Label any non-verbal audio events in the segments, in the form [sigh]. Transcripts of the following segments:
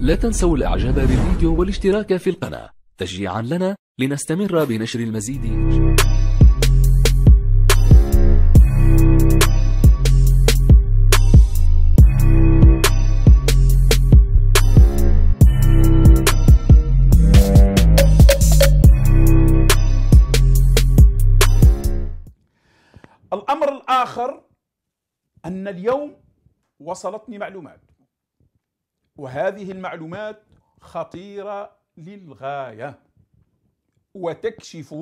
لا تنسوا الإعجاب بالفيديو والاشتراك في القناة. تشجيعا لنا لنستمر بنشر المزيد. الأمر الآخر أن اليوم وصلتني معلومات. وهذه المعلومات خطيرة للغاية. وتكشف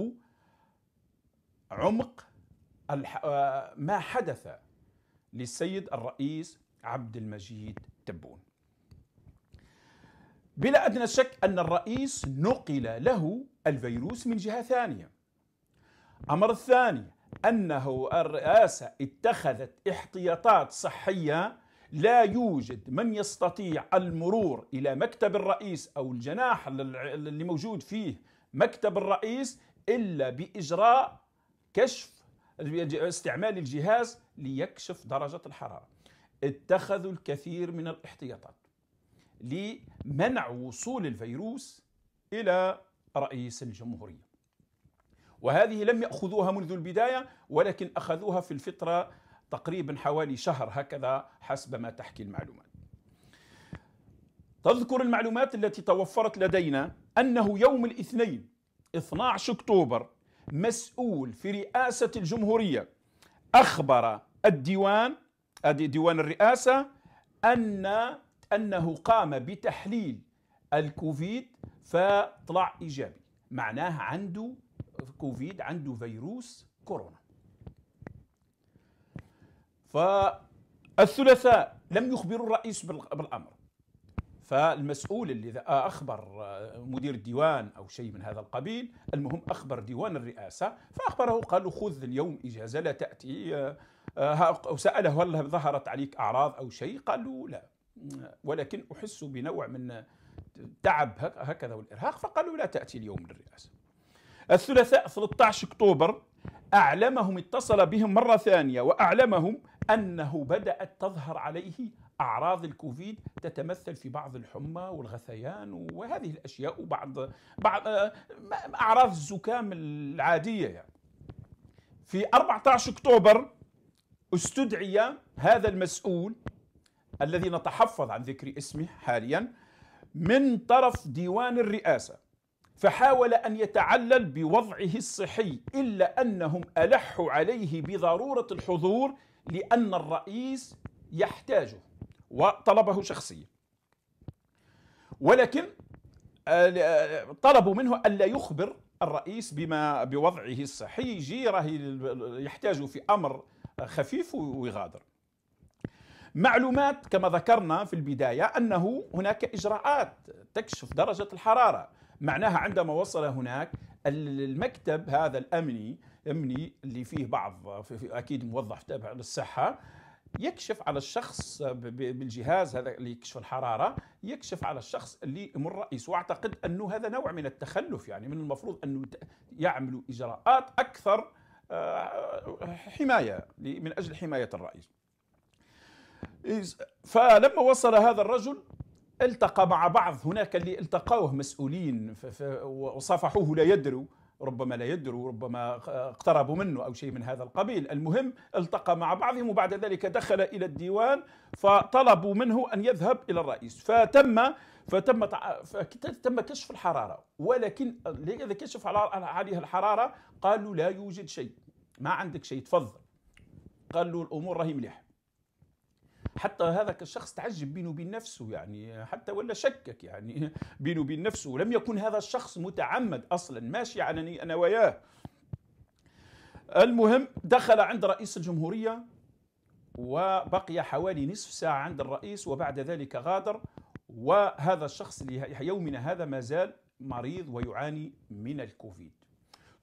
عمق ما حدث للسيد الرئيس عبد المجيد تبون. بلا أدنى شك أن الرئيس نقل له الفيروس من جهة ثانية. الأمر الثاني أنه الرئاسة اتخذت احتياطات صحية لا يوجد من يستطيع المرور إلى مكتب الرئيس أو الجناح اللي موجود فيه مكتب الرئيس إلا بإجراء كشف استعمال الجهاز ليكشف درجة الحرارة. اتخذوا الكثير من الاحتياطات لمنع وصول الفيروس إلى رئيس الجمهورية. وهذه لم يأخذوها منذ البداية ولكن أخذوها في الفترة تقريبا حوالي شهر هكذا حسب ما تحكي المعلومات. تذكر المعلومات التي توفرت لدينا أنه يوم الاثنين 12 أكتوبر مسؤول في رئاسة الجمهورية أخبر الديوان ديوان الرئاسة أن أنه قام بتحليل الكوفيد فطلع إيجابي. معناه عنده كوفيد عنده فيروس كورونا. فالثلاثاء لم يخبروا الرئيس بالأمر. فالمسؤول اللي أخبر مدير الديوان أو شيء من هذا القبيل المهم أخبر ديوان الرئاسة فأخبره قال له خذ اليوم إجازة لا تأتي وساله هل ظهرت عليك أعراض أو شيء قال له لا. ولكن أحس بنوع من تعب هكذا والإرهاق فقال له لا تأتي اليوم للرئاسة. الثلاثاء 13 أكتوبر أعلمهم اتصل بهم مرة ثانية وأعلمهم أنه بدأت تظهر عليه أعراض الكوفيد تتمثل في بعض الحمى والغثيان وهذه الأشياء وبعض بعض أعراض الزكام العادية يعني. في 14 أكتوبر استدعي هذا المسؤول الذي نتحفظ عن ذكر اسمه حاليا من طرف ديوان الرئاسة فحاول أن يتعلل بوضعه الصحي إلا أنهم ألحوا عليه بضرورة الحضور لأن الرئيس يحتاجه وطلبه شخصيا. ولكن آه، طلبوا منه الا يخبر الرئيس بما بوضعه الصحي يجي راه يحتاج في أمر خفيف ويغادر. معلومات كما ذكرنا في البداية أنه هناك إجراءات تكشف درجة الحرارة. معناها عندما وصل هناك المكتب هذا الأمني أمني اللي فيه بعض في أكيد موظف تابع للصحة يكشف على الشخص بالجهاز هذا اللي يكشف الحرارة يكشف على الشخص اللي من الرئيس واعتقد أنه هذا نوع من التخلف يعني من المفروض أنه يعملوا إجراءات أكثر آه، حماية من أجل حماية الرئيس. فلما وصل هذا الرجل التقى مع بعض هناك اللي التقوه مسؤولين وصافحوه لا يدروا ربما لا يدروا ربما اقتربوا منه أو شيء من هذا القبيل. المهم التقى مع بعضهم وبعد ذلك دخل إلى الديوان فطلبوا منه أن يذهب إلى الرئيس. فتم فتم تم كشف الحرارة. ولكن اذا كشف عليه الحرارة قالوا لا يوجد شيء ما عندك شيء تفضل. قال له الأمور راهي مليحة. حتى هذاك الشخص تعجب بينه وبين نفسه يعني حتى ولا شكك يعني [laughs] بينه وبين نفسه. لم يكن هذا الشخص متعمد أصلا. ماشي على أنا وياه. المهم دخل عند رئيس الجمهورية وبقي حوالي نصف ساعة عند الرئيس وبعد ذلك غادر. وهذا الشخص يومنا هذا ما زال مريض ويعاني من الكوفيد.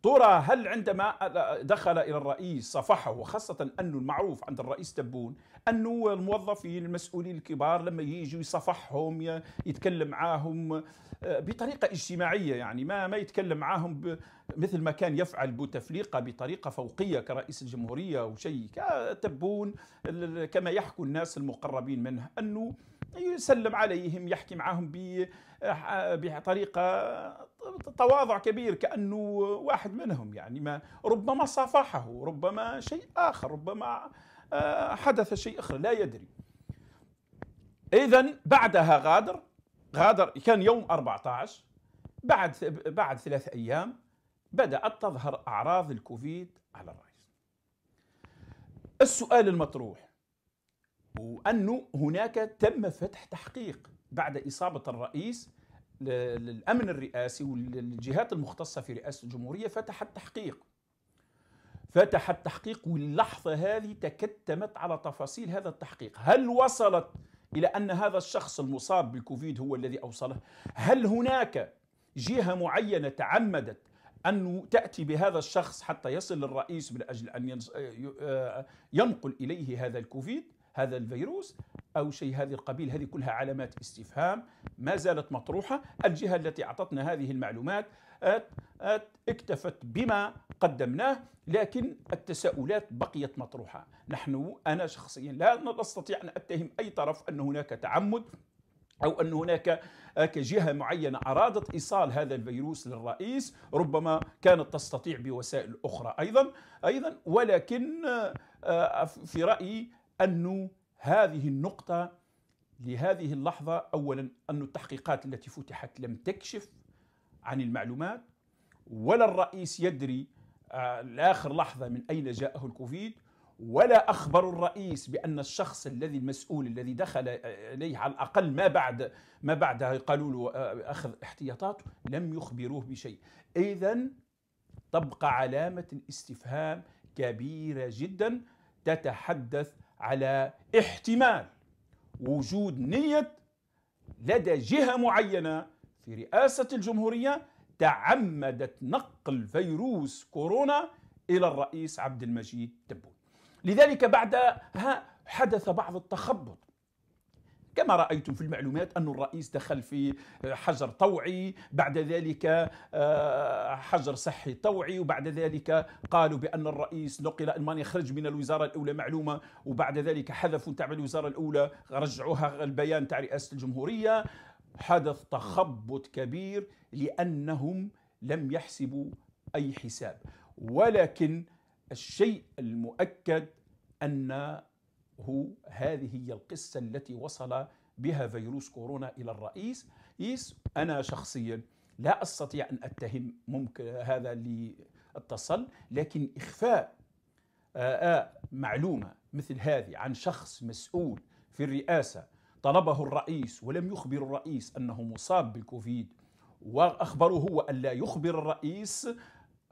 ترى هل عندما دخل إلى الرئيس صفحه وخاصة أنه المعروف عند الرئيس تبون أنه الموظفين المسؤولين الكبار لما يجوا يصفحهم يتكلم معاهم آه، بطريقة اجتماعية يعني ما ما يتكلم معاهم مثل ما كان يفعل بوتفليقة بطريقة فوقية كرئيس الجمهورية أو شيء تبون كما يحكوا الناس المقربين منه أنه يسلم عليهم يحكي معهم بطريقة تواضع كبير كأنه واحد منهم يعني ما ربما صافحه ربما شيء آخر ربما آه، حدث شيء آخر لا يدري. إذا بعدها غادر غادر كان يوم 14 بعد بعد ثلاث أيام بدأت تظهر أعراض الكوفيد على الرئيس السؤال المطروح وأنه هناك تم فتح تحقيق بعد إصابة الرئيس للأمن الرئاسي والجهات المختصة في رئاسة الجمهورية فتح التحقيق. فتح التحقيق واللحظة هذه تكتمت على تفاصيل هذا التحقيق. هل وصلت إلى أن هذا الشخص المصاب بالكوفيد هو الذي أوصله؟ هل هناك جهة معينة تعمدت أن تأتي بهذا الشخص حتى يصل للرئيس من أجل أن آه، ينقل إليه هذا الكوفيد هذا الفيروس أو شيء هذه القبيل. هذه كلها علامات استفهام ما زالت مطروحة. الجهة التي أعطتنا هذه المعلومات اكتفت بما قدمناه لكن التساؤلات بقيت مطروحة. نحن أنا شخصيا لا نستطيع أن أتهم أي طرف أن هناك تعمد. أو أن هناك كجهة معينة أرادت إيصال هذا الفيروس للرئيس ربما كانت تستطيع بوسائل أخرى أيضا أيضا ولكن آه، في رأيي أن هذه النقطة لهذه اللحظة أولا أن التحقيقات التي فتحت لم تكشف عن المعلومات ولا الرئيس يدري آه، لآخر لحظة من أين جاءه الكوفيد ولا أخبروا الرئيس بأن الشخص الذي المسؤول الذي دخل إليه على الأقل ما بعد ما بعدها قالوا له آه، أخذ احتياطاته لم يخبروه بشيء. إذا تبقى علامة الاستفهام كبيرة جدا تتحدث على احتمال وجود نية لدى جهة معينة في رئاسة الجمهورية تعمدت نقل فيروس كورونا إلى الرئيس عبد المجيد تبون لذلك بعدها حدث بعض التخبط. كما رأيتم في المعلومات أن الرئيس دخل في حجر طوعي بعد ذلك آه، حجر صحي طوعي وبعد ذلك قالوا بأن الرئيس نقل ألمانيا خرج من الوزارة الأولى. معلومة وبعد ذلك حذفوا تاع الوزارة الأولى رجعوها البيان تاع رئاسة الجمهورية. حدث تخبط كبير لأنهم لم يحسبوا أي حساب. ولكن الشيء المؤكد أن هو هذه هي القصة التي وصل بها فيروس كورونا إلى الرئيس. يس أنا شخصيا لا أستطيع أن أتهم ممكن هذا اللي اتصل لكن إخفاء معلومة مثل هذه عن شخص مسؤول في الرئاسة طلبه الرئيس ولم يخبر الرئيس أنه مصاب بالكوفيد وأخبره هو أن لا يخبر الرئيس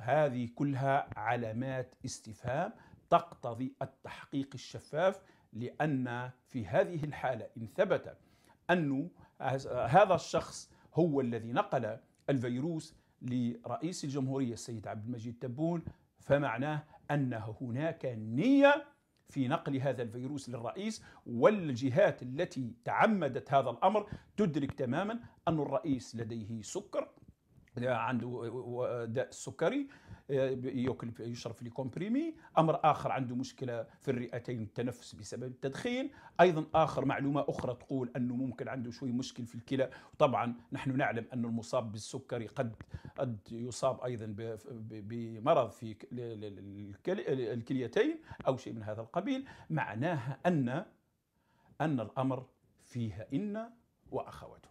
هذه كلها علامات استفهام تقتضي التحقيق الشفاف لأن في هذه الحالة إن ثبت أن هذا الشخص هو الذي نقل الفيروس لرئيس الجمهورية السيد عبد المجيد تبون فمعناه أن هناك نية في نقل هذا الفيروس للرئيس والجهات التي تعمدت هذا الأمر تدرك تماما أن الرئيس لديه سكر عنده داء السكري ياكل يشرب في ال comprimé. أمر آخر عنده مشكلة في الرئتين التنفس بسبب التدخين. أيضا آخر معلومة أخرى تقول أنه ممكن عنده شوي مشكل في الكلى. طبعا نحن نعلم أن المصاب بالسكري قد قد يصاب أيضا بمرض في الكليتين أو شيء من هذا القبيل. معناها ان أن الأمر فيها إن واخواته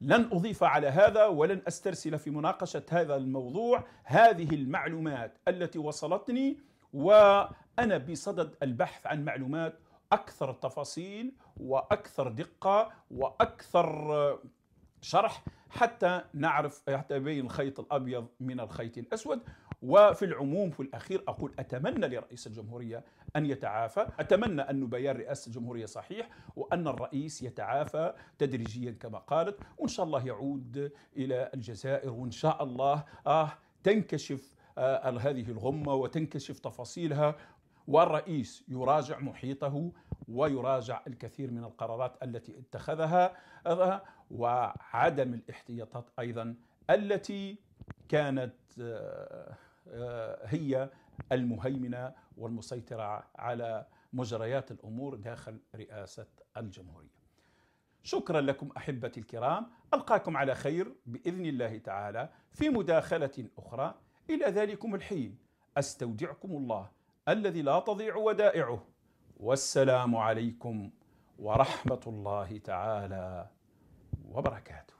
لن أضيف على هذا ولن أسترسل في مناقشة هذا الموضوع. هذه المعلومات التي وصلتني وأنا بصدد البحث عن معلومات أكثر تفاصيل وأكثر دقة وأكثر شرح حتى نعرف حتى يبين الخيط الأبيض من الخيط الأسود. وفي العموم في الأخير أقول أتمنى لرئيس الجمهورية أن يتعافى أتمنى أن بيان رئاسة الجمهورية صحيح وأن الرئيس يتعافى تدريجيا كما قالت وإن شاء الله يعود إلى الجزائر وإن شاء الله آه تنكشف آه، هذه الغمة وتنكشف تفاصيلها والرئيس يراجع محيطه ويراجع الكثير من القرارات التي اتخذها وعدم الاحتياطات أيضا التي كانت آه، آه، هي المهيمنة والمسيطرة على مجريات الأمور داخل رئاسة الجمهورية. شكرا لكم أحبتي الكرام، ألقاكم على خير بإذن الله تعالى في مداخلة أخرى. إلى ذلكم الحين. أستودعكم الله الذي لا تضيع ودائعه. والسلام عليكم ورحمة الله تعالى وبركاته.